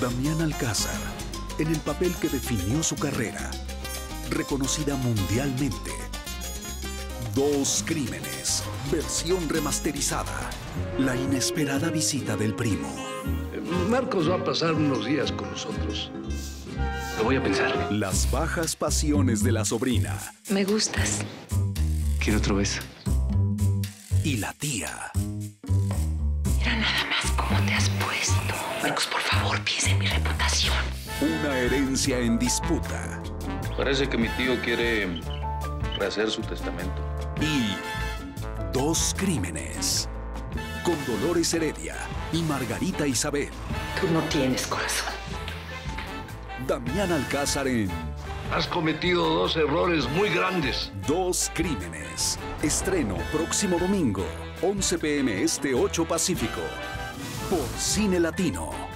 Damián Alcázar, en el papel que definió su carrera, reconocida mundialmente. Dos crímenes, versión remasterizada. La inesperada visita del primo. Marcos va a pasar unos días con nosotros. Lo voy a pensar. Las bajas pasiones de la sobrina. Me gustas. Quiero otro beso. Y la tía. En mi reputación. Una herencia en disputa. Parece que mi tío quiere rehacer su testamento. Y dos crímenes. Con Dolores Heredia y Margarita Isabel. Tú no tienes corazón. Damián Alcázar en Has cometido dos errores muy grandes. Dos Crímenes. Estreno próximo domingo, 11 pm este 8 Pacífico. Por Cine Latino.